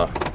Uh,